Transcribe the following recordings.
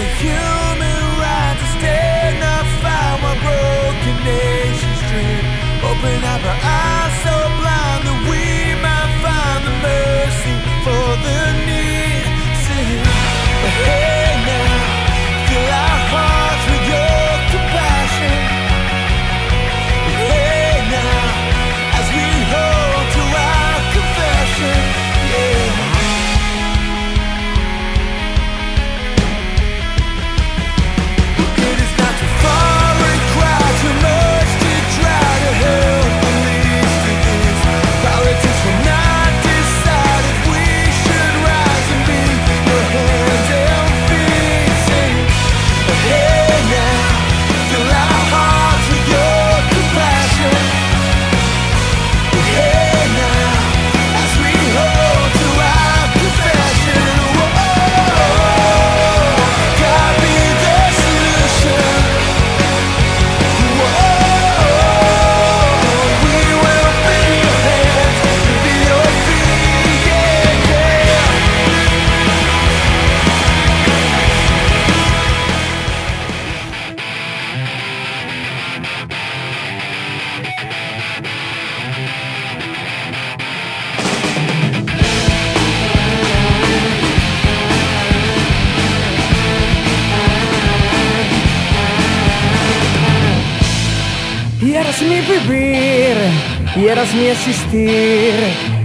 human rights to stand up, find my broken nation's dream. Open up our eyes. Mi vivir, y eras mi existir,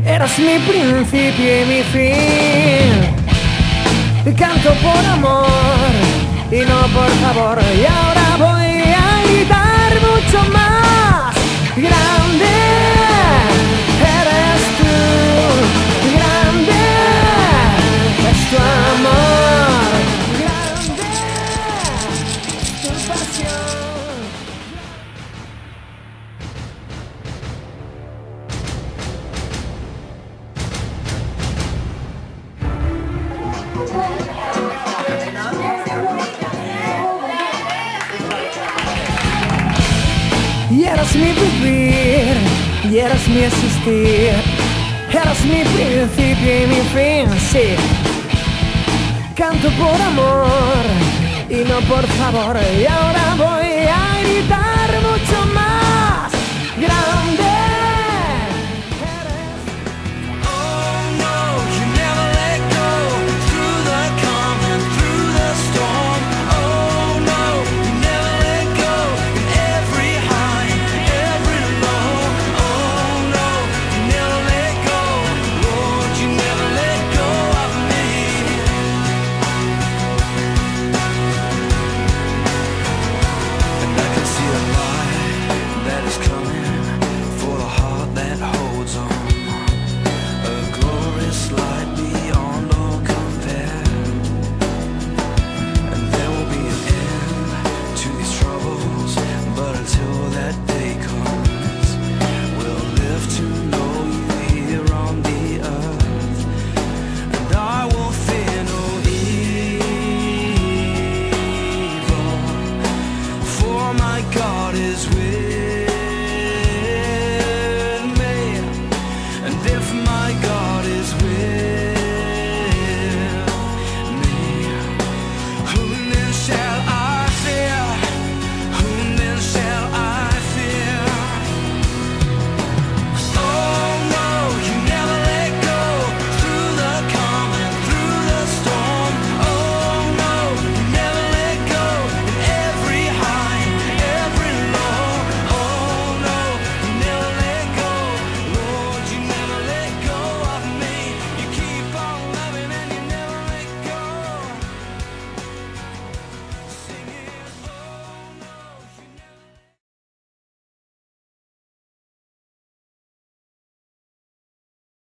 eras mi principio y mi fin. Canto por amor y no por favor, y ahora voy a gritar mucho más. Eras mi vivir, y eras mi existir, eras mi principio y mi fin, sí. Canto por amor y no por favor, y ahora voy a gritar